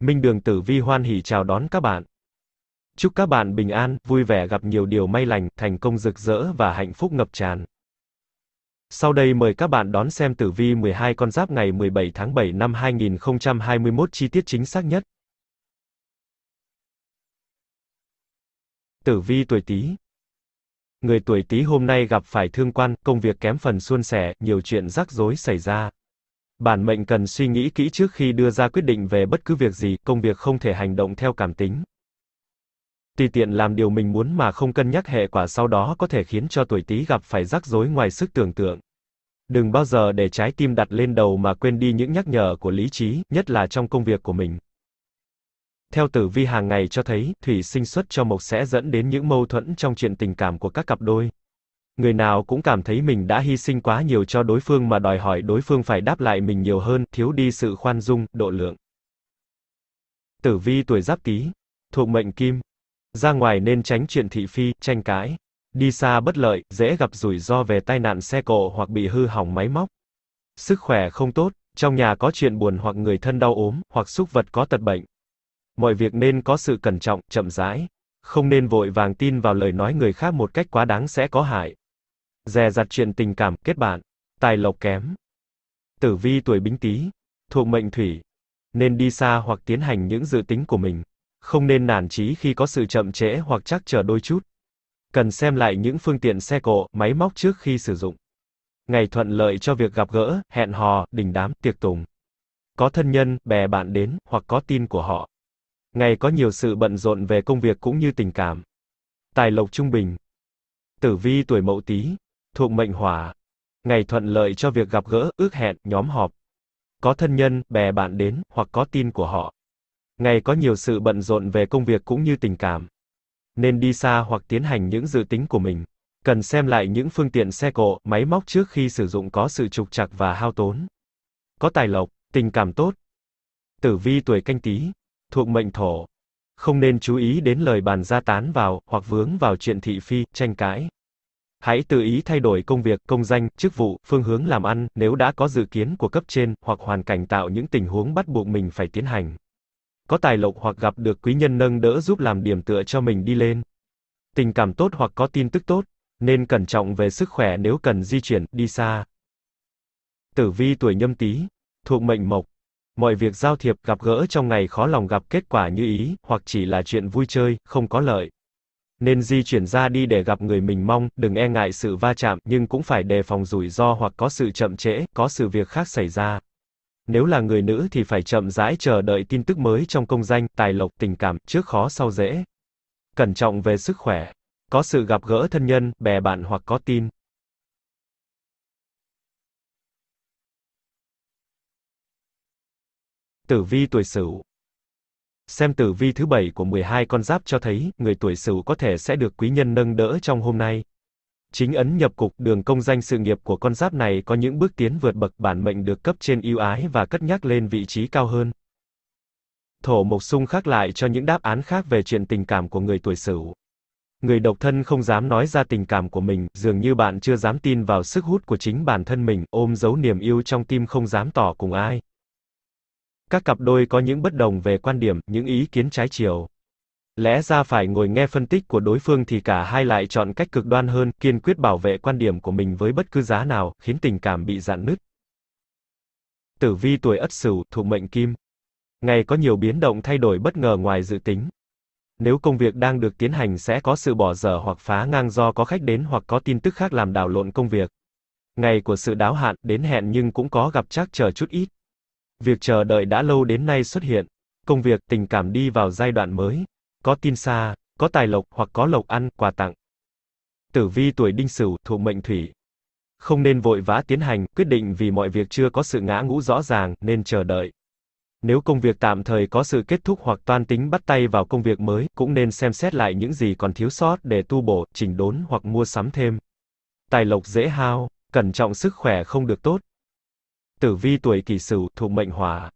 Minh Đường Tử Vi hoan hỉ chào đón các bạn. Chúc các bạn bình an, vui vẻ gặp nhiều điều may lành, thành công rực rỡ và hạnh phúc ngập tràn. Sau đây mời các bạn đón xem tử vi 12 con giáp ngày 17 tháng 7 năm 2021 chi tiết chính xác nhất. Tử vi tuổi Tý. Người tuổi Tý hôm nay gặp phải thương quan, công việc kém phần suôn sẻ, nhiều chuyện rắc rối xảy ra. Bản mệnh cần suy nghĩ kỹ trước khi đưa ra quyết định về bất cứ việc gì, công việc không thể hành động theo cảm tính. Tùy tiện làm điều mình muốn mà không cân nhắc hệ quả sau đó có thể khiến cho tuổi Tý gặp phải rắc rối ngoài sức tưởng tượng. Đừng bao giờ để trái tim đặt lên đầu mà quên đi những nhắc nhở của lý trí, nhất là trong công việc của mình. Theo tử vi hàng ngày cho thấy, thủy sinh xuất cho mộc sẽ dẫn đến những mâu thuẫn trong chuyện tình cảm của các cặp đôi. Người nào cũng cảm thấy mình đã hy sinh quá nhiều cho đối phương mà đòi hỏi đối phương phải đáp lại mình nhiều hơn, thiếu đi sự khoan dung, độ lượng. Tử vi tuổi giáp tý, thuộc mệnh kim. Ra ngoài nên tránh chuyện thị phi, tranh cãi. Đi xa bất lợi, dễ gặp rủi ro về tai nạn xe cộ hoặc bị hư hỏng máy móc. Sức khỏe không tốt, trong nhà có chuyện buồn hoặc người thân đau ốm, hoặc súc vật có tật bệnh. Mọi việc nên có sự cẩn trọng, chậm rãi. Không nên vội vàng tin vào lời nói người khác một cách quá đáng sẽ có hại. Dè dặt chuyện tình cảm, kết bạn. Tài lộc kém. Tử vi tuổi bính tý, thuộc mệnh thủy. Nên đi xa hoặc tiến hành những dự tính của mình. Không nên nản chí khi có sự chậm trễ hoặc chắc chờ đôi chút. Cần xem lại những phương tiện xe cộ, máy móc trước khi sử dụng. Ngày thuận lợi cho việc gặp gỡ, hẹn hò, đình đám, tiệc tùng. Có thân nhân, bè bạn đến, hoặc có tin của họ. Ngày có nhiều sự bận rộn về công việc cũng như tình cảm. Tài lộc trung bình. Tử vi tuổi mậu tý, thuộc mệnh hỏa. Ngày thuận lợi cho việc gặp gỡ, ước hẹn, nhóm họp. Có thân nhân, bè bạn đến, hoặc có tin của họ. Ngày có nhiều sự bận rộn về công việc cũng như tình cảm. Nên đi xa hoặc tiến hành những dự tính của mình. Cần xem lại những phương tiện xe cộ, máy móc trước khi sử dụng có sự trục trặc và hao tốn. Có tài lộc, tình cảm tốt. Tử vi tuổi canh tí, thuộc mệnh thổ. Không nên chú ý đến lời bàn ra tán vào, hoặc vướng vào chuyện thị phi, tranh cãi. Hãy tự ý thay đổi công việc, công danh, chức vụ, phương hướng làm ăn, nếu đã có dự kiến của cấp trên, hoặc hoàn cảnh tạo những tình huống bắt buộc mình phải tiến hành. Có tài lộc hoặc gặp được quý nhân nâng đỡ giúp làm điểm tựa cho mình đi lên. Tình cảm tốt hoặc có tin tức tốt, nên cẩn trọng về sức khỏe nếu cần di chuyển, đi xa. Tử vi tuổi nhâm tý, thuộc mệnh mộc. Mọi việc giao thiệp, gặp gỡ trong ngày khó lòng gặp kết quả như ý, hoặc chỉ là chuyện vui chơi, không có lợi. Nên di chuyển ra đi để gặp người mình mong, đừng e ngại sự va chạm, nhưng cũng phải đề phòng rủi ro hoặc có sự chậm trễ, có sự việc khác xảy ra. Nếu là người nữ thì phải chậm rãi chờ đợi tin tức mới trong công danh, tài lộc, tình cảm, trước khó sau dễ. Cẩn trọng về sức khỏe. Có sự gặp gỡ thân nhân, bè bạn hoặc có tin. Tử vi tuổi Sửu Xem tử vi thứ bảy của 12 con giáp cho thấy, người tuổi Sửu có thể sẽ được quý nhân nâng đỡ trong hôm nay. Chính ấn nhập cục, đường công danh sự nghiệp của con giáp này có những bước tiến vượt bậc, bản mệnh được cấp trên yêu ái và cất nhắc lên vị trí cao hơn. Thổ mộc xung khác lại cho những đáp án khác về chuyện tình cảm của người tuổi Sửu. Người độc thân không dám nói ra tình cảm của mình, dường như bạn chưa dám tin vào sức hút của chính bản thân mình, ôm giấu niềm yêu trong tim không dám tỏ cùng ai. Các cặp đôi có những bất đồng về quan điểm, những ý kiến trái chiều. Lẽ ra phải ngồi nghe phân tích của đối phương thì cả hai lại chọn cách cực đoan hơn, kiên quyết bảo vệ quan điểm của mình với bất cứ giá nào, khiến tình cảm bị dạn nứt. Tử vi tuổi Ất Sửu, thuộc mệnh Kim. Ngày có nhiều biến động thay đổi bất ngờ ngoài dự tính. Nếu công việc đang được tiến hành sẽ có sự bỏ dở hoặc phá ngang do có khách đến hoặc có tin tức khác làm đảo lộn công việc. Ngày của sự đáo hạn, đến hẹn nhưng cũng có gặp trắc trở chút ít. Việc chờ đợi đã lâu đến nay xuất hiện. Công việc, tình cảm đi vào giai đoạn mới. Có tin xa, có tài lộc hoặc có lộc ăn, quà tặng. Tử vi tuổi đinh sửu, thuộc mệnh thủy. Không nên vội vã tiến hành, quyết định vì mọi việc chưa có sự ngã ngũ rõ ràng, nên chờ đợi. Nếu công việc tạm thời có sự kết thúc hoặc toan tính bắt tay vào công việc mới, cũng nên xem xét lại những gì còn thiếu sót để tu bổ, chỉnh đốn hoặc mua sắm thêm. Tài lộc dễ hao, cẩn trọng sức khỏe không được tốt, Tử vi tuổi kỷ sửu, thuộc mệnh hỏa.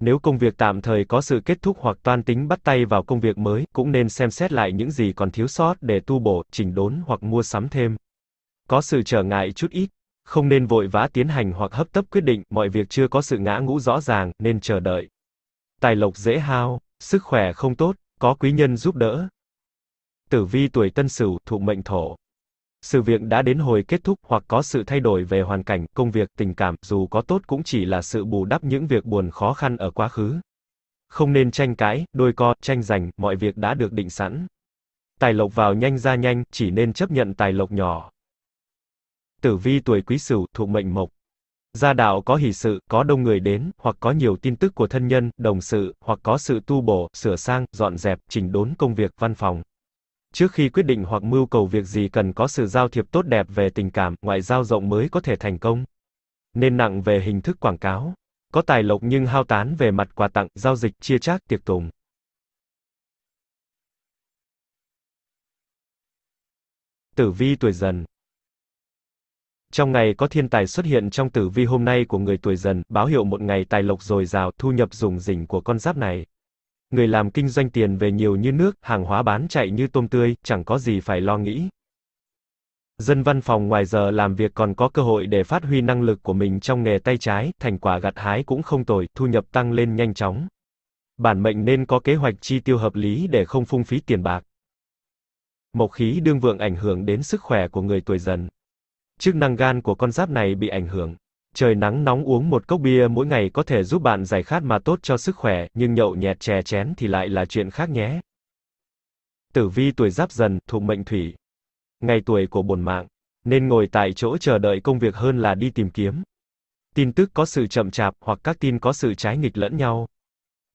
Nếu công việc tạm thời có sự kết thúc hoặc toan tính bắt tay vào công việc mới, cũng nên xem xét lại những gì còn thiếu sót để tu bổ, chỉnh đốn hoặc mua sắm thêm. Có sự trở ngại chút ít, không nên vội vã tiến hành hoặc hấp tấp quyết định, mọi việc chưa có sự ngã ngũ rõ ràng, nên chờ đợi. Tài lộc dễ hao, sức khỏe không tốt, có quý nhân giúp đỡ. Tử vi tuổi Tân Sửu, thuộc mệnh Thổ. Sự việc đã đến hồi kết thúc hoặc có sự thay đổi về hoàn cảnh, công việc, tình cảm, dù có tốt cũng chỉ là sự bù đắp những việc buồn khó khăn ở quá khứ. Không nên tranh cãi, đôi co, tranh giành, mọi việc đã được định sẵn. Tài lộc vào nhanh ra nhanh, chỉ nên chấp nhận tài lộc nhỏ. Tử vi tuổi Quý Sửu, thuộc mệnh Mộc. Gia đạo có hỷ sự, có đông người đến, hoặc có nhiều tin tức của thân nhân, đồng sự, hoặc có sự tu bổ, sửa sang, dọn dẹp, chỉnh đốn công việc văn phòng. Trước khi quyết định hoặc mưu cầu việc gì cần có sự giao thiệp tốt đẹp về tình cảm, ngoại giao rộng mới có thể thành công. Nên nặng về hình thức quảng cáo. Có tài lộc nhưng hao tán về mặt quà tặng, giao dịch, chia chác, tiệc tùng. Tử vi tuổi dần Trong ngày có thiên tài xuất hiện trong tử vi hôm nay của người tuổi dần, báo hiệu một ngày tài lộc dồi dào, thu nhập rủng rỉnh của con giáp này. Người làm kinh doanh tiền về nhiều như nước, hàng hóa bán chạy như tôm tươi, chẳng có gì phải lo nghĩ. Dân văn phòng ngoài giờ làm việc còn có cơ hội để phát huy năng lực của mình trong nghề tay trái, thành quả gặt hái cũng không tồi, thu nhập tăng lên nhanh chóng. Bản mệnh nên có kế hoạch chi tiêu hợp lý để không phung phí tiền bạc. Mộc khí đương vượng ảnh hưởng đến sức khỏe của người tuổi dần. Chức năng gan của con giáp này bị ảnh hưởng. Trời nắng nóng uống một cốc bia mỗi ngày có thể giúp bạn giải khát mà tốt cho sức khỏe, nhưng nhậu nhẹt chè chén thì lại là chuyện khác nhé. Tử vi tuổi giáp dần, thuộc mệnh thủy. Ngày tuổi của bổn mạng, nên ngồi tại chỗ chờ đợi công việc hơn là đi tìm kiếm. Tin tức có sự chậm chạp, hoặc các tin có sự trái nghịch lẫn nhau.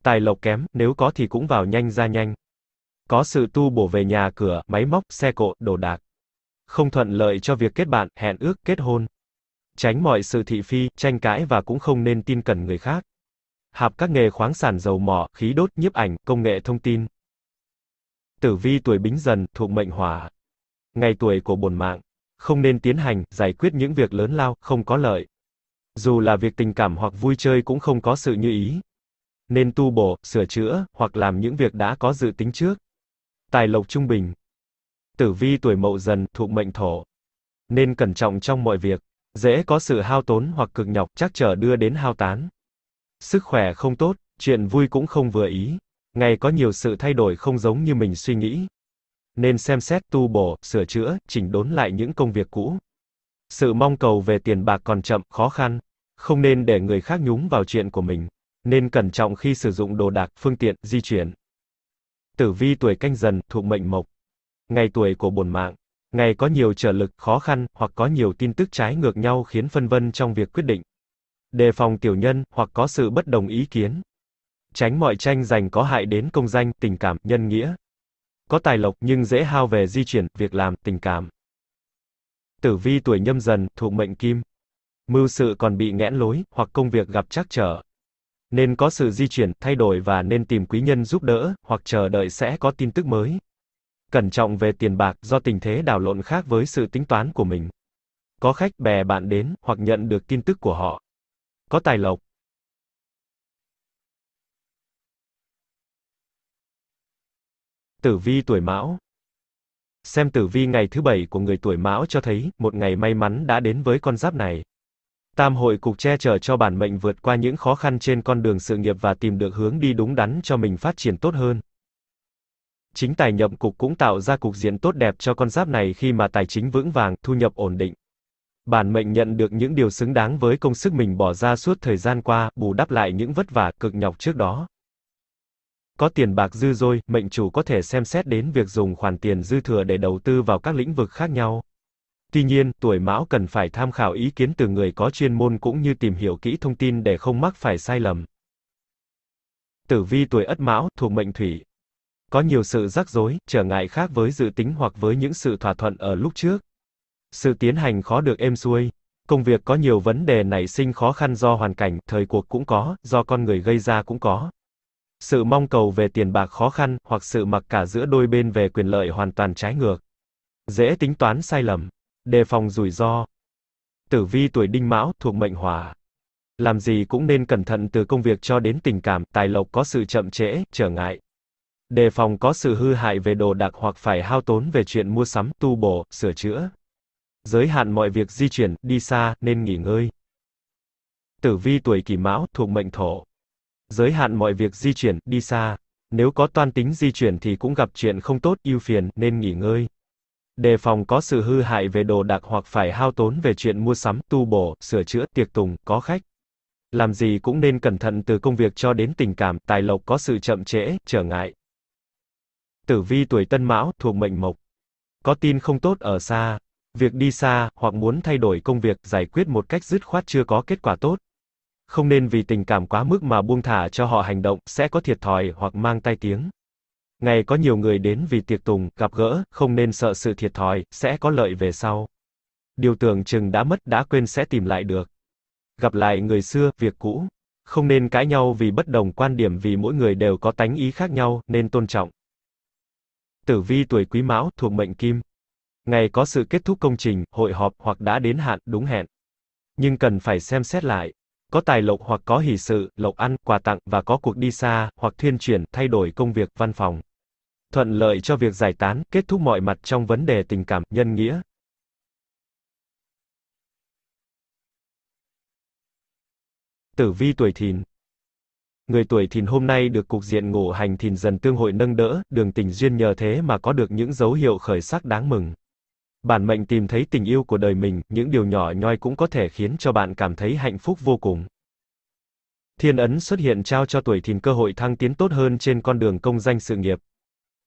Tài lộc kém, nếu có thì cũng vào nhanh ra nhanh. Có sự tu bổ về nhà cửa, máy móc, xe cộ, đồ đạc. Không thuận lợi cho việc kết bạn, hẹn ước, kết hôn. Tránh mọi sự thị phi, tranh cãi và cũng không nên tin cẩn người khác. Hạp các nghề khoáng sản dầu mỏ, khí đốt, nhiếp ảnh, công nghệ thông tin. Tử vi tuổi bính dần, thuộc mệnh hỏa. Ngày tuổi của bổn mạng. Không nên tiến hành, giải quyết những việc lớn lao, không có lợi. Dù là việc tình cảm hoặc vui chơi cũng không có sự như ý. Nên tu bổ, sửa chữa, hoặc làm những việc đã có dự tính trước. Tài lộc trung bình. Tử vi tuổi mậu dần, thuộc mệnh thổ. Nên cẩn trọng trong mọi việc. Dễ có sự hao tốn hoặc cực nhọc chắc trở đưa đến hao tán. Sức khỏe không tốt, chuyện vui cũng không vừa ý. Ngày có nhiều sự thay đổi không giống như mình suy nghĩ. Nên xem xét tu bổ, sửa chữa, chỉnh đốn lại những công việc cũ. Sự mong cầu về tiền bạc còn chậm, khó khăn. Không nên để người khác nhúng vào chuyện của mình. Nên cẩn trọng khi sử dụng đồ đạc, phương tiện, di chuyển. Tử vi tuổi canh dần, thuộc mệnh mộc. Ngày tuổi của bổn mạng. Ngày có nhiều trở lực, khó khăn, hoặc có nhiều tin tức trái ngược nhau khiến phân vân trong việc quyết định. Đề phòng tiểu nhân, hoặc có sự bất đồng ý kiến. Tránh mọi tranh giành có hại đến công danh, tình cảm, nhân nghĩa. Có tài lộc nhưng dễ hao về di chuyển, việc làm, tình cảm. Tử vi tuổi nhâm dần, thuộc mệnh kim. Mưu sự còn bị nghẽn lối, hoặc công việc gặp trắc trở. Nên có sự di chuyển, thay đổi và nên tìm quý nhân giúp đỡ, hoặc chờ đợi sẽ có tin tức mới. Cẩn trọng về tiền bạc do tình thế đảo lộn khác với sự tính toán của mình. Có khách bè bạn đến, hoặc nhận được tin tức của họ. Có tài lộc. Tử vi tuổi Mão Xem tử vi ngày thứ bảy của người tuổi Mão cho thấy, một ngày may mắn đã đến với con giáp này. Tam hội cục che chở cho bản mệnh vượt qua những khó khăn trên con đường sự nghiệp và tìm được hướng đi đúng đắn cho mình phát triển tốt hơn. Chính tài nhập cục cũng tạo ra cục diện tốt đẹp cho con giáp này khi mà tài chính vững vàng, thu nhập ổn định. Bản mệnh nhận được những điều xứng đáng với công sức mình bỏ ra suốt thời gian qua, bù đắp lại những vất vả, cực nhọc trước đó. Có tiền bạc dư dôi, mệnh chủ có thể xem xét đến việc dùng khoản tiền dư thừa để đầu tư vào các lĩnh vực khác nhau. Tuy nhiên, tuổi mão cần phải tham khảo ý kiến từ người có chuyên môn cũng như tìm hiểu kỹ thông tin để không mắc phải sai lầm. Tử vi tuổi Ất Mão, thuộc mệnh Thủy, có nhiều sự rắc rối, trở ngại khác với dự tính hoặc với những sự thỏa thuận ở lúc trước. Sự tiến hành khó được êm xuôi. Công việc có nhiều vấn đề nảy sinh khó khăn do hoàn cảnh, thời cuộc cũng có, do con người gây ra cũng có. Sự mong cầu về tiền bạc khó khăn, hoặc sự mặc cả giữa đôi bên về quyền lợi hoàn toàn trái ngược. Dễ tính toán sai lầm. Đề phòng rủi ro. Tử vi tuổi đinh mão, thuộc mệnh hỏa. Làm gì cũng nên cẩn thận từ công việc cho đến tình cảm, tài lộc có sự chậm trễ, trở ngại. Đề phòng có sự hư hại về đồ đạc hoặc phải hao tốn về chuyện mua sắm, tu bổ, sửa chữa. Giới hạn mọi việc di chuyển, đi xa, nên nghỉ ngơi. Tử vi tuổi kỷ mão, thuộc mệnh thổ. Giới hạn mọi việc di chuyển, đi xa. Nếu có toan tính di chuyển thì cũng gặp chuyện không tốt, ưu phiền, nên nghỉ ngơi. Đề phòng có sự hư hại về đồ đạc hoặc phải hao tốn về chuyện mua sắm, tu bổ, sửa chữa, tiệc tùng, có khách. Làm gì cũng nên cẩn thận từ công việc cho đến tình cảm, tài lộc có sự chậm trễ, trở ngại. Tử vi tuổi Tân Mão, thuộc mệnh Mộc. Có tin không tốt ở xa. Việc đi xa, hoặc muốn thay đổi công việc, giải quyết một cách dứt khoát chưa có kết quả tốt. Không nên vì tình cảm quá mức mà buông thả cho họ hành động, sẽ có thiệt thòi hoặc mang tai tiếng. Ngày có nhiều người đến vì tiệc tùng, gặp gỡ, không nên sợ sự thiệt thòi, sẽ có lợi về sau. Điều tưởng chừng đã mất, đã quên sẽ tìm lại được. Gặp lại người xưa, việc cũ. Không nên cãi nhau vì bất đồng quan điểm vì mỗi người đều có tánh ý khác nhau, nên tôn trọng. Tử vi tuổi Quý Mão, thuộc mệnh Kim. Ngày có sự kết thúc công trình, hội họp hoặc đã đến hạn, đúng hẹn. Nhưng cần phải xem xét lại. Có tài lộc hoặc có hỷ sự, lộc ăn, quà tặng và có cuộc đi xa, hoặc thuyên chuyển, thay đổi công việc, văn phòng. Thuận lợi cho việc giải tán, kết thúc mọi mặt trong vấn đề tình cảm, nhân nghĩa. Tử vi tuổi Thìn Người tuổi Thìn hôm nay được cục diện ngũ hành Thìn dần tương hội nâng đỡ, đường tình duyên nhờ thế mà có được những dấu hiệu khởi sắc đáng mừng. Bản mệnh tìm thấy tình yêu của đời mình, những điều nhỏ nhoi cũng có thể khiến cho bạn cảm thấy hạnh phúc vô cùng. Thiên ấn xuất hiện trao cho tuổi Thìn cơ hội thăng tiến tốt hơn trên con đường công danh sự nghiệp.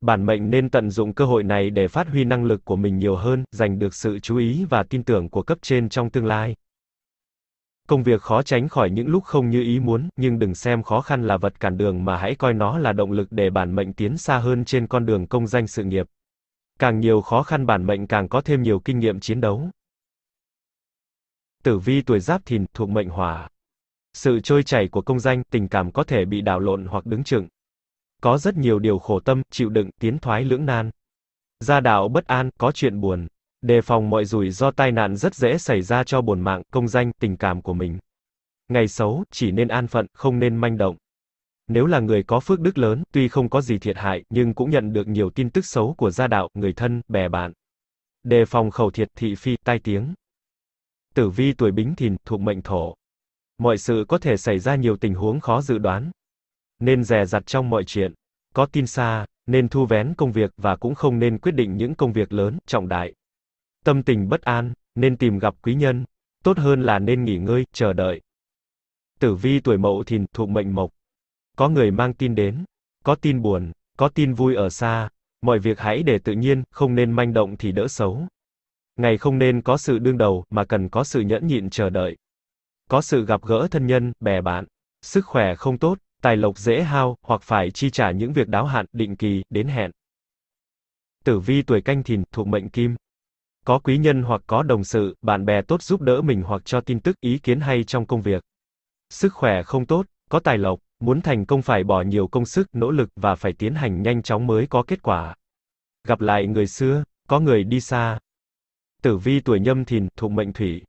Bản mệnh nên tận dụng cơ hội này để phát huy năng lực của mình nhiều hơn, giành được sự chú ý và tin tưởng của cấp trên trong tương lai. Công việc khó tránh khỏi những lúc không như ý muốn, nhưng đừng xem khó khăn là vật cản đường mà hãy coi nó là động lực để bản mệnh tiến xa hơn trên con đường công danh sự nghiệp. Càng nhiều khó khăn bản mệnh càng có thêm nhiều kinh nghiệm chiến đấu. Tử vi tuổi Giáp Thìn thuộc mệnh Hỏa. Sự trôi chảy của công danh, tình cảm có thể bị đảo lộn hoặc đứng chừng. Có rất nhiều điều khổ tâm, chịu đựng, tiến thoái lưỡng nan. Gia đạo bất an, có chuyện buồn. Đề phòng mọi rủi ro tai nạn rất dễ xảy ra cho bổn mạng, công danh, tình cảm của mình. Ngày xấu, chỉ nên an phận, không nên manh động. Nếu là người có phước đức lớn, tuy không có gì thiệt hại, nhưng cũng nhận được nhiều tin tức xấu của gia đạo, người thân, bè bạn. Đề phòng khẩu thiệt, thị phi, tai tiếng. Tử vi tuổi bính thìn, thuộc mệnh thổ. Mọi sự có thể xảy ra nhiều tình huống khó dự đoán. Nên dè dặt trong mọi chuyện. Có tin xa, nên thu vén công việc và cũng không nên quyết định những công việc lớn, trọng đại. Tâm tình bất an, nên tìm gặp quý nhân. Tốt hơn là nên nghỉ ngơi, chờ đợi. Tử vi tuổi mậu thìn, thuộc mệnh mộc. Có người mang tin đến. Có tin buồn, có tin vui ở xa. Mọi việc hãy để tự nhiên, không nên manh động thì đỡ xấu. Ngày không nên có sự đương đầu, mà cần có sự nhẫn nhịn chờ đợi. Có sự gặp gỡ thân nhân, bè bạn. Sức khỏe không tốt, tài lộc dễ hao, hoặc phải chi trả những việc đáo hạn, định kỳ, đến hẹn. Tử vi tuổi canh thìn, thuộc mệnh kim. Có quý nhân hoặc có đồng sự, bạn bè tốt giúp đỡ mình hoặc cho tin tức, ý kiến hay trong công việc. Sức khỏe không tốt, có tài lộc, muốn thành công phải bỏ nhiều công sức, nỗ lực và phải tiến hành nhanh chóng mới có kết quả. Gặp lại người xưa, có người đi xa. Tử vi tuổi nhâm thìn, thuộc mệnh thủy.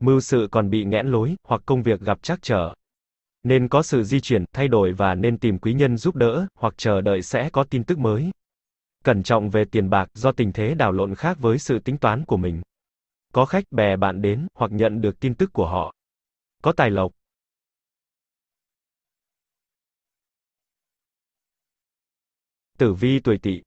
Mưu sự còn bị nghẽn lối, hoặc công việc gặp trắc trở. Nên có sự di chuyển, thay đổi và nên tìm quý nhân giúp đỡ, hoặc chờ đợi sẽ có tin tức mới. Cẩn trọng về tiền bạc do tình thế đảo lộn khác với sự tính toán của mình. Có khách bè bạn đến, hoặc nhận được tin tức của họ. Có tài lộc. Tử vi tuổi tỵ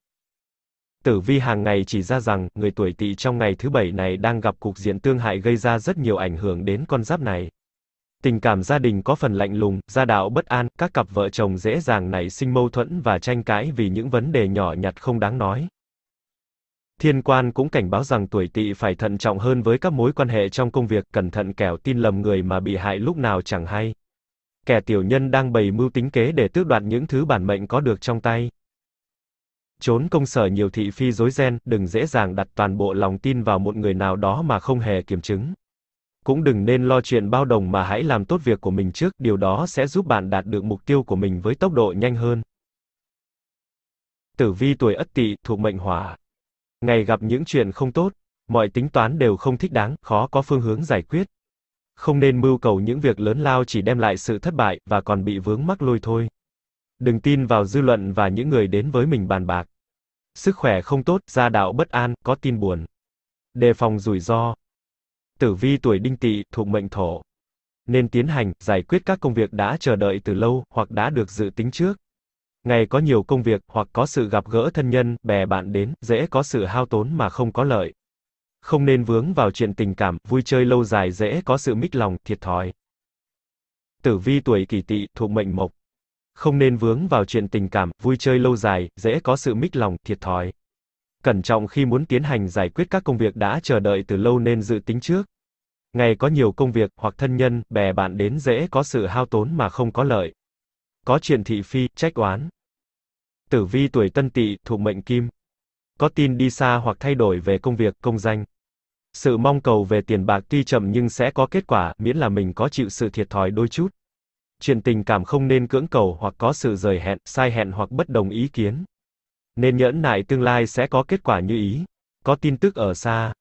Tử vi hàng ngày chỉ ra rằng, người tuổi tỵ trong ngày thứ bảy này đang gặp cục diện tương hại gây ra rất nhiều ảnh hưởng đến con giáp này. Tình cảm gia đình có phần lạnh lùng, gia đạo bất an, các cặp vợ chồng dễ dàng nảy sinh mâu thuẫn và tranh cãi vì những vấn đề nhỏ nhặt không đáng nói. Thiên quan cũng cảnh báo rằng tuổi tỵ phải thận trọng hơn với các mối quan hệ trong công việc, cẩn thận kẻo tin lầm người mà bị hại lúc nào chẳng hay. Kẻ tiểu nhân đang bày mưu tính kế để tước đoạt những thứ bản mệnh có được trong tay. Trốn công sở nhiều thị phi dối ren, đừng dễ dàng đặt toàn bộ lòng tin vào một người nào đó mà không hề kiểm chứng. Cũng đừng nên lo chuyện bao đồng mà hãy làm tốt việc của mình trước, điều đó sẽ giúp bạn đạt được mục tiêu của mình với tốc độ nhanh hơn. Tử vi tuổi Ất Tỵ thuộc mệnh Hỏa. Ngày gặp những chuyện không tốt, mọi tính toán đều không thích đáng, khó có phương hướng giải quyết. Không nên mưu cầu những việc lớn lao chỉ đem lại sự thất bại và còn bị vướng mắc lôi thôi. Đừng tin vào dư luận và những người đến với mình bàn bạc. Sức khỏe không tốt, gia đạo bất an, có tin buồn. Đề phòng rủi ro. Tử vi tuổi đinh tỵ, thuộc mệnh thổ. nên tiến hành, giải quyết các công việc đã chờ đợi từ lâu, hoặc đã được dự tính trước. Ngày có nhiều công việc, hoặc có sự gặp gỡ thân nhân, bè bạn đến, dễ có sự hao tốn mà không có lợi. Không nên vướng vào chuyện tình cảm, vui chơi lâu dài dễ có sự mích lòng, thiệt thòi. Tử vi tuổi kỷ tỵ, thuộc mệnh mộc. Không nên vướng vào chuyện tình cảm, vui chơi lâu dài, dễ có sự mích lòng, thiệt thòi. Cẩn trọng khi muốn tiến hành giải quyết các công việc đã chờ đợi từ lâu nên dự tính trước. Ngày có nhiều công việc, hoặc thân nhân, bè bạn đến dễ có sự hao tốn mà không có lợi. Có chuyện thị phi, trách oán. Tử vi tuổi tân tỵ, thuộc mệnh kim. Có tin đi xa hoặc thay đổi về công việc, công danh. Sự mong cầu về tiền bạc tuy chậm nhưng sẽ có kết quả, miễn là mình có chịu sự thiệt thòi đôi chút. Chuyện tình cảm không nên cưỡng cầu hoặc có sự rời hẹn, sai hẹn hoặc bất đồng ý kiến. Nên nhẫn nại tương lai sẽ có kết quả như ý. Có tin tức ở xa.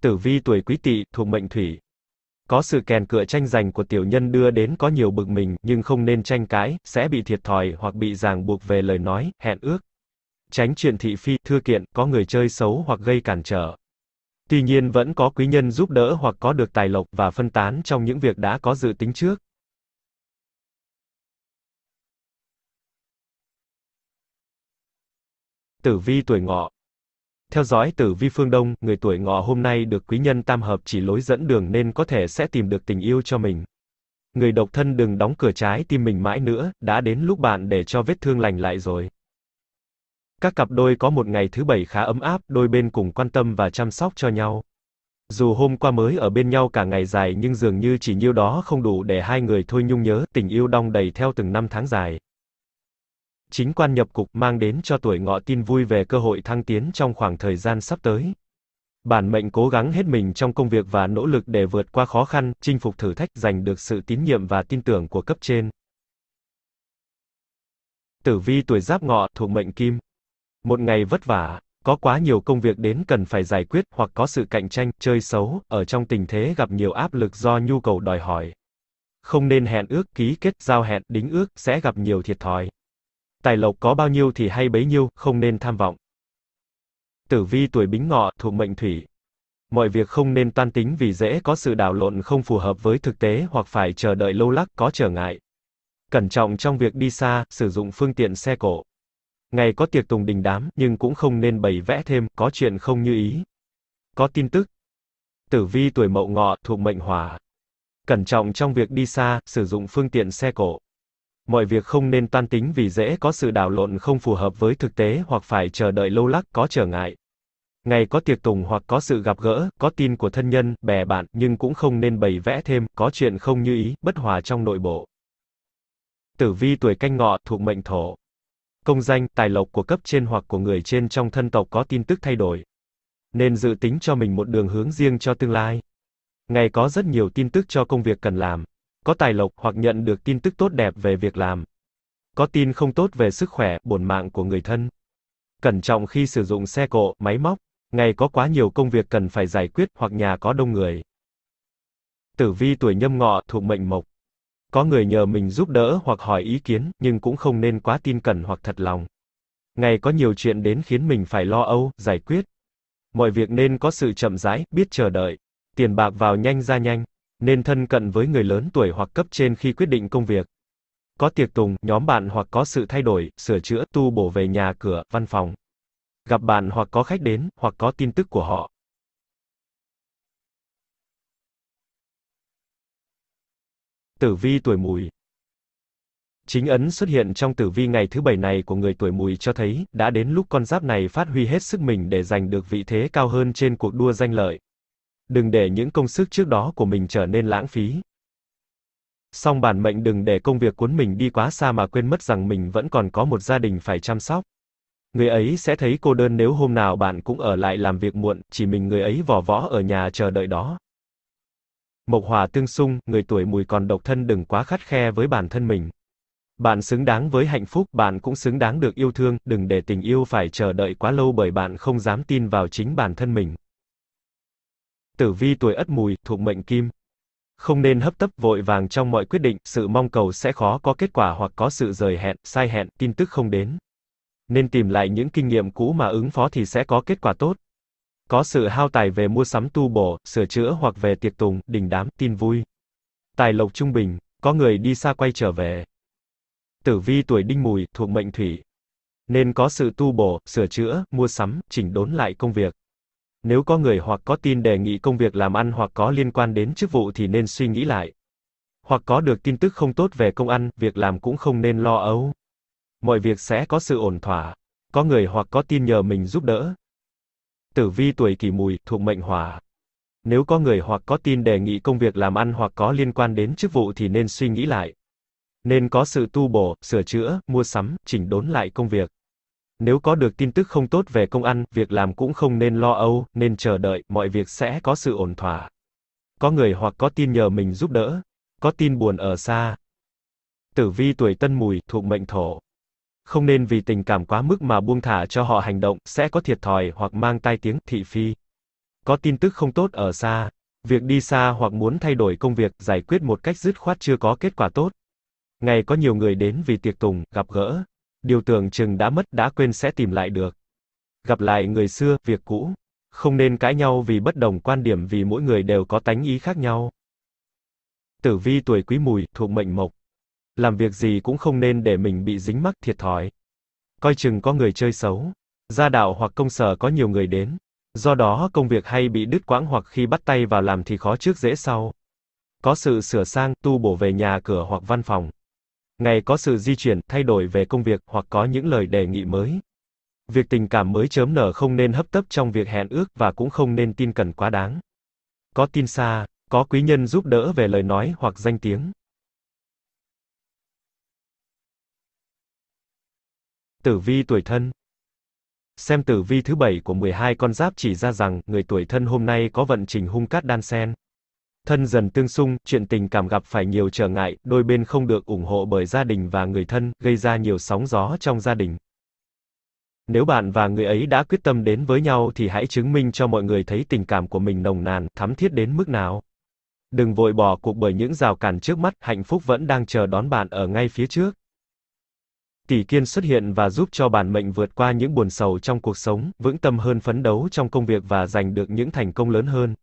Tử vi tuổi quý tỵ, thuộc mệnh thủy. Có sự kèn cựa tranh giành của tiểu nhân đưa đến có nhiều bực mình, nhưng không nên tranh cãi, sẽ bị thiệt thòi hoặc bị ràng buộc về lời nói, hẹn ước. Tránh chuyện thị phi, thưa kiện, có người chơi xấu hoặc gây cản trở. Tuy nhiên vẫn có quý nhân giúp đỡ hoặc có được tài lộc và phân tán trong những việc đã có dự tính trước. Tử vi tuổi ngọ Theo dõi tử vi phương Đông, người tuổi ngọ hôm nay được quý nhân tam hợp chỉ lối dẫn đường nên có thể sẽ tìm được tình yêu cho mình. Người độc thân đừng đóng cửa trái tim mình mãi nữa, đã đến lúc bạn để cho vết thương lành lại rồi. Các cặp đôi có một ngày thứ bảy khá ấm áp, đôi bên cùng quan tâm và chăm sóc cho nhau. Dù hôm qua mới ở bên nhau cả ngày dài nhưng dường như chỉ nhiêu đó không đủ để hai người thôi nhung nhớ, tình yêu đong đầy theo từng năm tháng dài. Chính quan nhập cục mang đến cho tuổi ngọ tin vui về cơ hội thăng tiến trong khoảng thời gian sắp tới. Bản mệnh cố gắng hết mình trong công việc và nỗ lực để vượt qua khó khăn, chinh phục thử thách, giành được sự tín nhiệm và tin tưởng của cấp trên. Tử vi tuổi giáp ngọ, thuộc mệnh kim. Một ngày vất vả, có quá nhiều công việc đến cần phải giải quyết hoặc có sự cạnh tranh, chơi xấu, ở trong tình thế gặp nhiều áp lực do nhu cầu đòi hỏi. Không nên hẹn ước, ký kết, giao hẹn, đính ước, sẽ gặp nhiều thiệt thòi. Tài lộc có bao nhiêu thì hay bấy nhiêu, không nên tham vọng. Tử vi tuổi bính ngọ, thuộc mệnh thủy. Mọi việc không nên toan tính vì dễ có sự đảo lộn không phù hợp với thực tế hoặc phải chờ đợi lâu lắc, có trở ngại. Cẩn trọng trong việc đi xa, sử dụng phương tiện xe cộ. Ngày có tiệc tùng đình đám, nhưng cũng không nên bày vẽ thêm, có chuyện không như ý. Có tin tức. Tử vi tuổi mậu ngọ, thuộc mệnh hỏa. Cẩn trọng trong việc đi xa, sử dụng phương tiện xe cộ. Mọi việc không nên toan tính vì dễ có sự đảo lộn không phù hợp với thực tế hoặc phải chờ đợi lâu lắc, có trở ngại. Ngày có tiệc tùng hoặc có sự gặp gỡ, có tin của thân nhân, bè bạn, nhưng cũng không nên bày vẽ thêm, có chuyện không như ý, bất hòa trong nội bộ. Tử vi tuổi canh ngọ, thuộc mệnh thổ công danh, tài lộc của cấp trên hoặc của người trên trong thân tộc có tin tức thay đổi. Nên dự tính cho mình một đường hướng riêng cho tương lai. Ngày có rất nhiều tin tức cho công việc cần làm. Có tài lộc hoặc nhận được tin tức tốt đẹp về việc làm. Có tin không tốt về sức khỏe, bổn mạng của người thân. Cẩn trọng khi sử dụng xe cộ, máy móc. Ngày có quá nhiều công việc cần phải giải quyết hoặc nhà có đông người. Tử vi tuổi nhâm ngọ thuộc mệnh mộc. Có người nhờ mình giúp đỡ hoặc hỏi ý kiến, nhưng cũng không nên quá tin cẩn hoặc thật lòng. Ngày có nhiều chuyện đến khiến mình phải lo âu, giải quyết. Mọi việc nên có sự chậm rãi, biết chờ đợi. Tiền bạc vào nhanh ra nhanh. Nên thân cận với người lớn tuổi hoặc cấp trên khi quyết định công việc. Có tiệc tùng, nhóm bạn hoặc có sự thay đổi, sửa chữa, tu bổ về nhà cửa, văn phòng. Gặp bạn hoặc có khách đến, hoặc có tin tức của họ. Tử vi tuổi mùi Chính ấn xuất hiện trong tử vi ngày thứ bảy này của người tuổi mùi cho thấy, đã đến lúc con giáp này phát huy hết sức mình để giành được vị thế cao hơn trên cuộc đua danh lợi. Đừng để những công sức trước đó của mình trở nên lãng phí. Song bản mệnh đừng để công việc cuốn mình đi quá xa mà quên mất rằng mình vẫn còn có một gia đình phải chăm sóc. Người ấy sẽ thấy cô đơn nếu hôm nào bạn cũng ở lại làm việc muộn, chỉ mình người ấy vò võ ở nhà chờ đợi đó. Mộc hòa tương xung, người tuổi mùi còn độc thân đừng quá khắt khe với bản thân mình. Bạn xứng đáng với hạnh phúc, bạn cũng xứng đáng được yêu thương, đừng để tình yêu phải chờ đợi quá lâu bởi bạn không dám tin vào chính bản thân mình. Tử vi tuổi ất mùi, thuộc mệnh kim. Không nên hấp tấp vội vàng trong mọi quyết định, sự mong cầu sẽ khó có kết quả hoặc có sự rời hẹn, sai hẹn, tin tức không đến. Nên tìm lại những kinh nghiệm cũ mà ứng phó thì sẽ có kết quả tốt. Có sự hao tài về mua sắm tu bổ, sửa chữa hoặc về tiệc tùng, đình đám, tin vui. Tài lộc trung bình, có người đi xa quay trở về. Tử vi tuổi đinh mùi, thuộc mệnh thủy. Nên có sự tu bổ, sửa chữa, mua sắm, chỉnh đốn lại công việc. Nếu có người hoặc có tin đề nghị công việc làm ăn hoặc có liên quan đến chức vụ thì nên suy nghĩ lại. Hoặc có được tin tức không tốt về công ăn, việc làm cũng không nên lo âu. Mọi việc sẽ có sự ổn thỏa. Có người hoặc có tin nhờ mình giúp đỡ. Tử vi tuổi kỷ mùi, thuộc mệnh hỏa. Nếu có người hoặc có tin đề nghị công việc làm ăn hoặc có liên quan đến chức vụ thì nên suy nghĩ lại. Nên có sự tu bổ, sửa chữa, mua sắm, chỉnh đốn lại công việc. Nếu có được tin tức không tốt về công ăn, việc làm cũng không nên lo âu, nên chờ đợi, mọi việc sẽ có sự ổn thỏa. Có người hoặc có tin nhờ mình giúp đỡ. Có tin buồn ở xa. Tử vi tuổi tân mùi, thuộc mệnh thổ. Không nên vì tình cảm quá mức mà buông thả cho họ hành động, sẽ có thiệt thòi hoặc mang tai tiếng thị phi. Có tin tức không tốt ở xa. Việc đi xa hoặc muốn thay đổi công việc, giải quyết một cách dứt khoát chưa có kết quả tốt. Ngày có nhiều người đến vì tiệc tùng, gặp gỡ. Điều tưởng chừng đã mất, đã quên sẽ tìm lại được. Gặp lại người xưa, việc cũ. Không nên cãi nhau vì bất đồng quan điểm vì mỗi người đều có tánh ý khác nhau. Tử vi tuổi quý mùi, thuộc mệnh mộc. Làm việc gì cũng không nên để mình bị dính mắc thiệt thòi. Coi chừng có người chơi xấu. Gia đạo hoặc công sở có nhiều người đến. Do đó công việc hay bị đứt quãng hoặc khi bắt tay vào làm thì khó trước dễ sau. Có sự sửa sang, tu bổ về nhà cửa hoặc văn phòng. Ngày có sự di chuyển, thay đổi về công việc hoặc có những lời đề nghị mới. Việc tình cảm mới chớm nở không nên hấp tấp trong việc hẹn ước và cũng không nên tin cẩn quá đáng. Có tin xa, có quý nhân giúp đỡ về lời nói hoặc danh tiếng. Tử vi tuổi thân Xem tử vi thứ bảy của 12 con giáp chỉ ra rằng, người tuổi thân hôm nay có vận trình hung cát đan xen. Thân dần tương xung, chuyện tình cảm gặp phải nhiều trở ngại, đôi bên không được ủng hộ bởi gia đình và người thân, gây ra nhiều sóng gió trong gia đình. Nếu bạn và người ấy đã quyết tâm đến với nhau thì hãy chứng minh cho mọi người thấy tình cảm của mình nồng nàn, thắm thiết đến mức nào. Đừng vội bỏ cuộc bởi những rào cản trước mắt, hạnh phúc vẫn đang chờ đón bạn ở ngay phía trước. Tỷ kiên xuất hiện và giúp cho bản mệnh vượt qua những buồn sầu trong cuộc sống, vững tâm hơn phấn đấu trong công việc và giành được những thành công lớn hơn.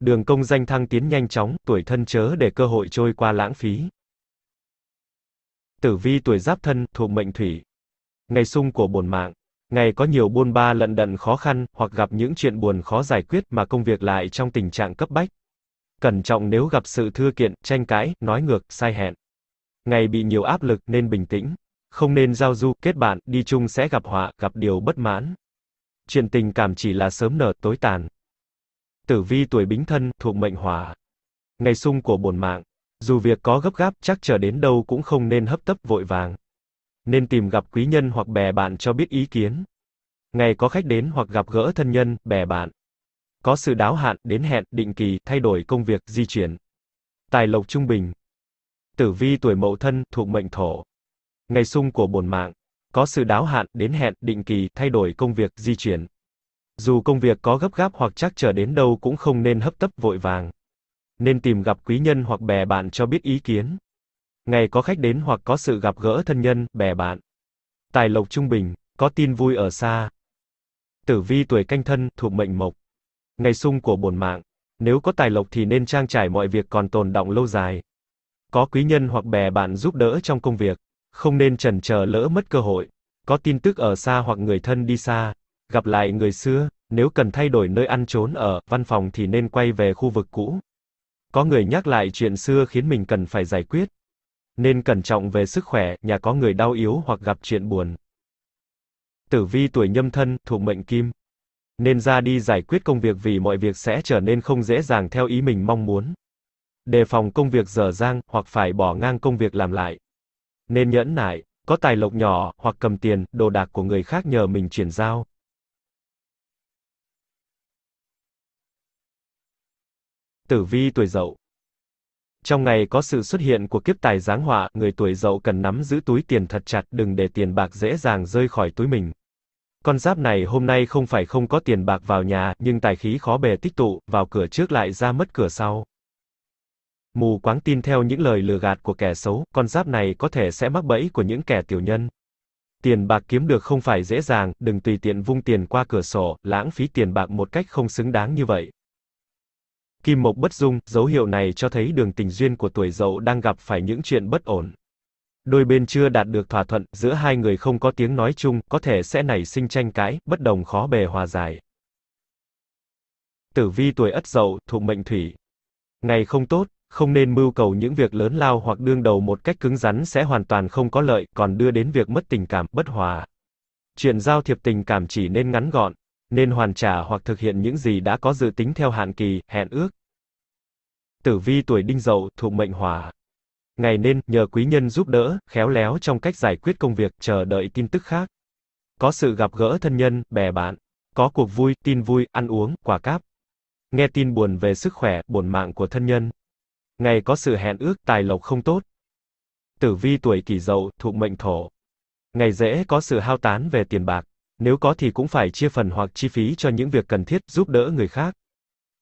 Đường công danh thăng tiến nhanh chóng, tuổi thân chớ để cơ hội trôi qua lãng phí. Tử vi tuổi giáp thân, thuộc mệnh thủy. Ngày sung của bổn mạng. Ngày có nhiều buôn ba lận đận khó khăn, hoặc gặp những chuyện buồn khó giải quyết mà công việc lại trong tình trạng cấp bách. Cẩn trọng nếu gặp sự thưa kiện, tranh cãi, nói ngược, sai hẹn. Ngày bị nhiều áp lực nên bình tĩnh. Không nên giao du, kết bạn, đi chung sẽ gặp họa, gặp điều bất mãn. Chuyện tình cảm chỉ là sớm nở, tối tàn. Tử vi tuổi bính thân, thuộc mệnh hỏa. Ngày sung của bổn mạng. Dù việc có gấp gáp, chắc chờ đến đâu cũng không nên hấp tấp vội vàng. Nên tìm gặp quý nhân hoặc bè bạn cho biết ý kiến. Ngày có khách đến hoặc gặp gỡ thân nhân, bè bạn. Có sự đáo hạn, đến hẹn, định kỳ, thay đổi công việc, di chuyển. Tài lộc trung bình. Tử vi tuổi mậu thân, thuộc mệnh thổ. Ngày sung của bổn mạng. Có sự đáo hạn, đến hẹn, định kỳ, thay đổi công việc, di chuyển. Dù công việc có gấp gáp hoặc chắc trở đến đâu cũng không nên hấp tấp vội vàng. Nên tìm gặp quý nhân hoặc bè bạn cho biết ý kiến. Ngày có khách đến hoặc có sự gặp gỡ thân nhân, bè bạn. Tài lộc trung bình, có tin vui ở xa. Tử vi tuổi canh thân, thuộc mệnh mộc. Ngày sung của bổn mạng. Nếu có tài lộc thì nên trang trải mọi việc còn tồn động lâu dài. Có quý nhân hoặc bè bạn giúp đỡ trong công việc. Không nên chần chờ lỡ mất cơ hội. Có tin tức ở xa hoặc người thân đi xa. Gặp lại người xưa, nếu cần thay đổi nơi ăn trốn ở, văn phòng thì nên quay về khu vực cũ. Có người nhắc lại chuyện xưa khiến mình cần phải giải quyết. Nên cẩn trọng về sức khỏe, nhà có người đau yếu hoặc gặp chuyện buồn. Tử vi tuổi nhâm thân, thuộc mệnh kim. Nên ra đi giải quyết công việc vì mọi việc sẽ trở nên không dễ dàng theo ý mình mong muốn. Đề phòng công việc dở dang, hoặc phải bỏ ngang công việc làm lại. Nên nhẫn nại, có tài lộc nhỏ, hoặc cầm tiền, đồ đạc của người khác nhờ mình chuyển giao. Tử vi tuổi dậu Trong ngày có sự xuất hiện của kiếp tài giáng họa, người tuổi dậu cần nắm giữ túi tiền thật chặt, đừng để tiền bạc dễ dàng rơi khỏi túi mình. Con giáp này hôm nay không phải không có tiền bạc vào nhà, nhưng tài khí khó bề tích tụ, vào cửa trước lại ra mất cửa sau. Mù quáng tin theo những lời lừa gạt của kẻ xấu, con giáp này có thể sẽ mắc bẫy của những kẻ tiểu nhân. Tiền bạc kiếm được không phải dễ dàng, đừng tùy tiện vung tiền qua cửa sổ, lãng phí tiền bạc một cách không xứng đáng như vậy. Kim mộc bất dung, dấu hiệu này cho thấy đường tình duyên của tuổi dậu đang gặp phải những chuyện bất ổn. Đôi bên chưa đạt được thỏa thuận, giữa hai người không có tiếng nói chung, có thể sẽ nảy sinh tranh cãi, bất đồng khó bề hòa giải. Tử vi tuổi Ất Dậu, thuộc mệnh Thủy. Ngày không tốt, không nên mưu cầu những việc lớn lao hoặc đương đầu một cách cứng rắn sẽ hoàn toàn không có lợi, còn đưa đến việc mất tình cảm, bất hòa. Chuyện giao thiệp tình cảm chỉ nên ngắn gọn, nên hoàn trả hoặc thực hiện những gì đã có dự tính theo hạn kỳ, hẹn ước. Tử vi tuổi Đinh Dậu, thuộc mệnh Hỏa. Ngày nên nhờ quý nhân giúp đỡ, khéo léo trong cách giải quyết công việc, chờ đợi tin tức khác. Có sự gặp gỡ thân nhân, bè bạn, có cuộc vui, tin vui, ăn uống, quà cáp. Nghe tin buồn về sức khỏe, buồn mạng của thân nhân. Ngày có sự hẹn ước, tài lộc không tốt. Tử vi tuổi Kỷ Dậu, thuộc mệnh Thổ. Ngày dễ có sự hao tán về tiền bạc. Nếu có thì cũng phải chia phần hoặc chi phí cho những việc cần thiết, giúp đỡ người khác.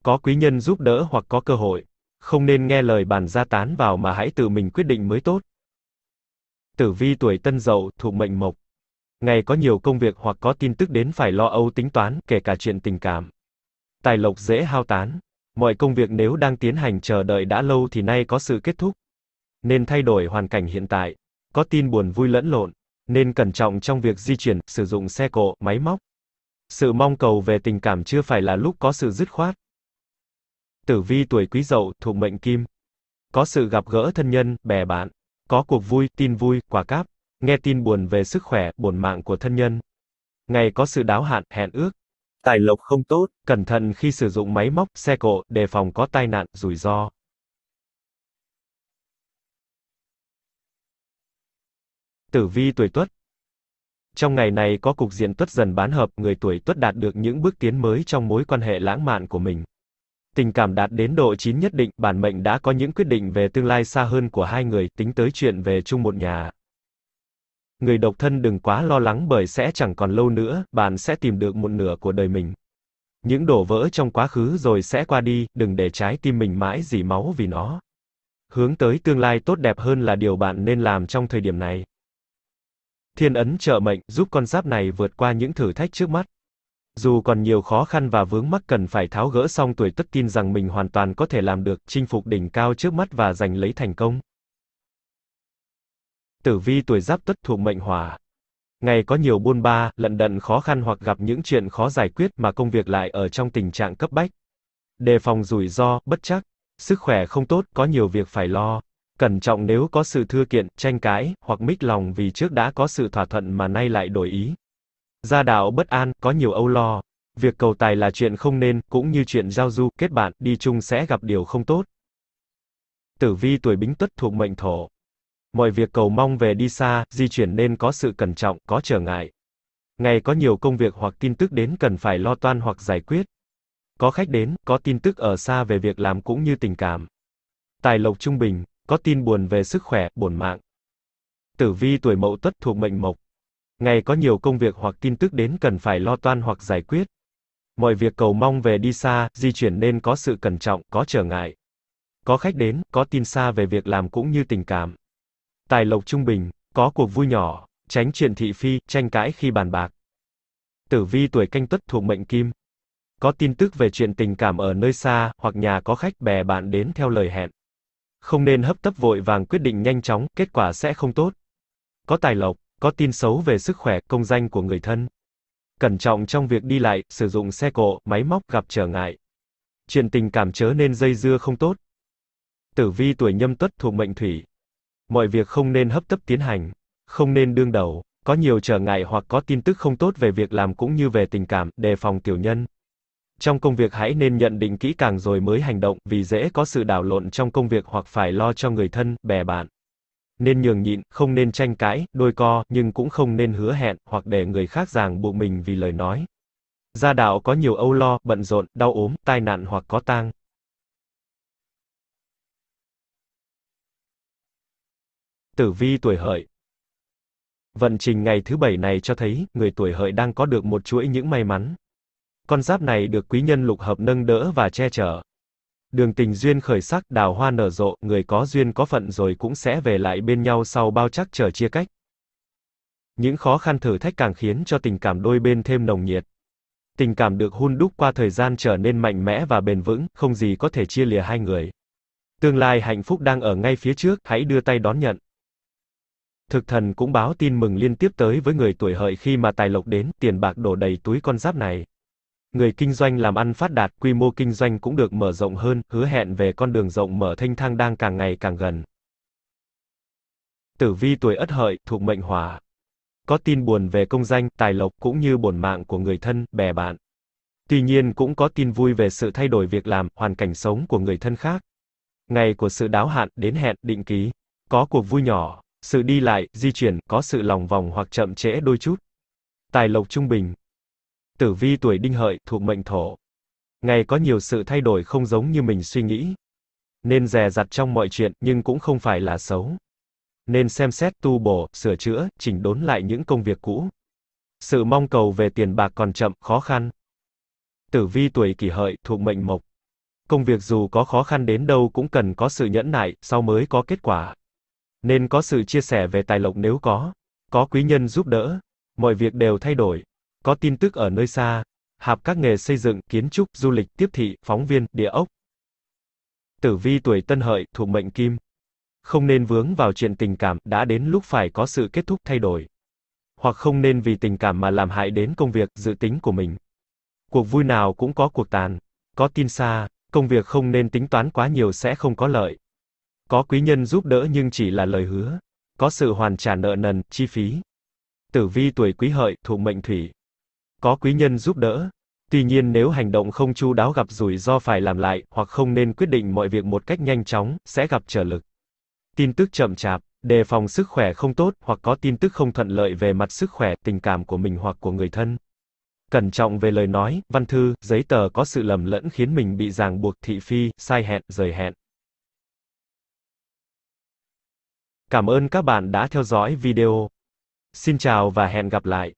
Có quý nhân giúp đỡ hoặc có cơ hội. Không nên nghe lời bàn gia tán vào mà hãy tự mình quyết định mới tốt. Tử vi tuổi Tân Dậu, thuộc mệnh Mộc. Ngày có nhiều công việc hoặc có tin tức đến phải lo âu tính toán, kể cả chuyện tình cảm. Tài lộc dễ hao tán. Mọi công việc nếu đang tiến hành chờ đợi đã lâu thì nay có sự kết thúc. Nên thay đổi hoàn cảnh hiện tại. Có tin buồn vui lẫn lộn. Nên cẩn trọng trong việc di chuyển, sử dụng xe cộ, máy móc. Sự mong cầu về tình cảm chưa phải là lúc có sự dứt khoát. Tử vi tuổi Quý Dậu, thuộc mệnh Kim. Có sự gặp gỡ thân nhân, bè bạn. Có cuộc vui, tin vui, quà cáp. Nghe tin buồn về sức khỏe, bổn mạng của thân nhân. Ngày có sự đáo hạn, hẹn ước. Tài lộc không tốt, cẩn thận khi sử dụng máy móc, xe cộ, đề phòng có tai nạn, rủi ro. Tử vi tuổi Tuất. Trong ngày này có cục diện Tuất dần bán hợp, người tuổi Tuất đạt được những bước tiến mới trong mối quan hệ lãng mạn của mình. Tình cảm đạt đến độ chín nhất định, bản mệnh đã có những quyết định về tương lai xa hơn của hai người, tính tới chuyện về chung một nhà. Người độc thân đừng quá lo lắng bởi sẽ chẳng còn lâu nữa, bạn sẽ tìm được một nửa của đời mình. Những đổ vỡ trong quá khứ rồi sẽ qua đi, đừng để trái tim mình mãi dỉ máu vì nó. Hướng tới tương lai tốt đẹp hơn là điều bạn nên làm trong thời điểm này. Thiên ấn trợ mệnh, giúp con giáp này vượt qua những thử thách trước mắt. Dù còn nhiều khó khăn và vướng mắc cần phải tháo gỡ xong tuổi tất tin rằng mình hoàn toàn có thể làm được, chinh phục đỉnh cao trước mắt và giành lấy thành công. Tử vi tuổi giáp tất thuộc mệnh hỏa. Ngày có nhiều buôn ba, lận đận khó khăn hoặc gặp những chuyện khó giải quyết mà công việc lại ở trong tình trạng cấp bách. Đề phòng rủi ro, bất chắc. Sức khỏe không tốt, có nhiều việc phải lo. Cẩn trọng nếu có sự thưa kiện, tranh cãi, hoặc mít lòng vì trước đã có sự thỏa thuận mà nay lại đổi ý. Gia đạo bất an, có nhiều âu lo. Việc cầu tài là chuyện không nên, cũng như chuyện giao du, kết bạn, đi chung sẽ gặp điều không tốt. Tử vi tuổi bính tuất thuộc mệnh thổ. Mọi việc cầu mong về đi xa, di chuyển nên có sự cẩn trọng, có trở ngại. Ngày có nhiều công việc hoặc tin tức đến cần phải lo toan hoặc giải quyết. Có khách đến, có tin tức ở xa về việc làm cũng như tình cảm. Tài lộc trung bình, có tin buồn về sức khỏe, bổn mạng. Tử vi tuổi mậu tuất thuộc mệnh mộc. Ngày có nhiều công việc hoặc tin tức đến cần phải lo toan hoặc giải quyết. Mọi việc cầu mong về đi xa, di chuyển nên có sự cẩn trọng, có trở ngại. Có khách đến, có tin xa về việc làm cũng như tình cảm. Tài lộc trung bình, có cuộc vui nhỏ, tránh chuyện thị phi, tranh cãi khi bàn bạc. Tử vi tuổi canh tuất thuộc mệnh kim. Có tin tức về chuyện tình cảm ở nơi xa, hoặc nhà có khách bè bạn đến theo lời hẹn. Không nên hấp tấp vội vàng quyết định nhanh chóng, kết quả sẽ không tốt. Có tài lộc, có tin xấu về sức khỏe, công danh của người thân. Cẩn trọng trong việc đi lại, sử dụng xe cộ, máy móc gặp trở ngại. Chuyện tình cảm chớ nên dây dưa không tốt. Tử vi tuổi nhâm tuất thuộc mệnh thủy. Mọi việc không nên hấp tấp tiến hành, không nên đương đầu, có nhiều trở ngại hoặc có tin tức không tốt về việc làm cũng như về tình cảm, đề phòng tiểu nhân. Trong công việc hãy nên nhận định kỹ càng rồi mới hành động, vì dễ có sự đảo lộn trong công việc hoặc phải lo cho người thân, bè bạn. Nên nhường nhịn, không nên tranh cãi, đôi co, nhưng cũng không nên hứa hẹn, hoặc để người khác ràng buộc mình vì lời nói. Gia đạo có nhiều âu lo, bận rộn, đau ốm, tai nạn hoặc có tang. Tử vi tuổi hợi Vận trình ngày thứ bảy này cho thấy, người tuổi hợi đang có được một chuỗi những may mắn. Con giáp này được quý nhân lục hợp nâng đỡ và che chở. Đường tình duyên khởi sắc, đào hoa nở rộ, người có duyên có phận rồi cũng sẽ về lại bên nhau sau bao chắc trở chia cách. Những khó khăn thử thách càng khiến cho tình cảm đôi bên thêm nồng nhiệt. Tình cảm được hun đúc qua thời gian trở nên mạnh mẽ và bền vững, không gì có thể chia lìa hai người. Tương lai hạnh phúc đang ở ngay phía trước, hãy đưa tay đón nhận. Thực thần cũng báo tin mừng liên tiếp tới với người tuổi hợi khi mà tài lộc đến, tiền bạc đổ đầy túi con giáp này. Người kinh doanh làm ăn phát đạt, quy mô kinh doanh cũng được mở rộng hơn, hứa hẹn về con đường rộng mở thanh thang đang càng ngày càng gần. Tử vi tuổi Ất Hợi, thuộc mệnh Hỏa. Có tin buồn về công danh, tài lộc cũng như bổn mạng của người thân, bè bạn. Tuy nhiên cũng có tin vui về sự thay đổi việc làm, hoàn cảnh sống của người thân khác. Ngày của sự đáo hạn, đến hẹn, định ký. Có cuộc vui nhỏ, sự đi lại, di chuyển, có sự lòng vòng hoặc chậm trễ đôi chút. Tài lộc trung bình. Tử vi tuổi đinh hợi, thuộc mệnh thổ. Ngày có nhiều sự thay đổi không giống như mình suy nghĩ. Nên dè dặt trong mọi chuyện, nhưng cũng không phải là xấu. Nên xem xét tu bổ, sửa chữa, chỉnh đốn lại những công việc cũ. Sự mong cầu về tiền bạc còn chậm, khó khăn. Tử vi tuổi kỷ hợi, thuộc mệnh mộc. Công việc dù có khó khăn đến đâu cũng cần có sự nhẫn nại, sau mới có kết quả. Nên có sự chia sẻ về tài lộc nếu có. Có quý nhân giúp đỡ. Mọi việc đều thay đổi. Có tin tức ở nơi xa. Hạp các nghề xây dựng, kiến trúc, du lịch, tiếp thị, phóng viên, địa ốc. Tử vi tuổi tân hợi, thuộc mệnh kim. Không nên vướng vào chuyện tình cảm, đã đến lúc phải có sự kết thúc thay đổi. Hoặc không nên vì tình cảm mà làm hại đến công việc, dự tính của mình. Cuộc vui nào cũng có cuộc tàn. Có tin xa, công việc không nên tính toán quá nhiều sẽ không có lợi. Có quý nhân giúp đỡ nhưng chỉ là lời hứa. Có sự hoàn trả nợ nần, chi phí. Tử vi tuổi quý hợi, thuộc mệnh thủy. Có quý nhân giúp đỡ. Tuy nhiên nếu hành động không chu đáo gặp rủi ro phải làm lại, hoặc không nên quyết định mọi việc một cách nhanh chóng, sẽ gặp trở lực. Tin tức chậm chạp, đề phòng sức khỏe không tốt, hoặc có tin tức không thuận lợi về mặt sức khỏe, tình cảm của mình hoặc của người thân. Cẩn trọng về lời nói, văn thư, giấy tờ có sự lầm lẫn khiến mình bị ràng buộc, thị phi, sai hẹn, rời hẹn. Cảm ơn các bạn đã theo dõi video. Xin chào và hẹn gặp lại.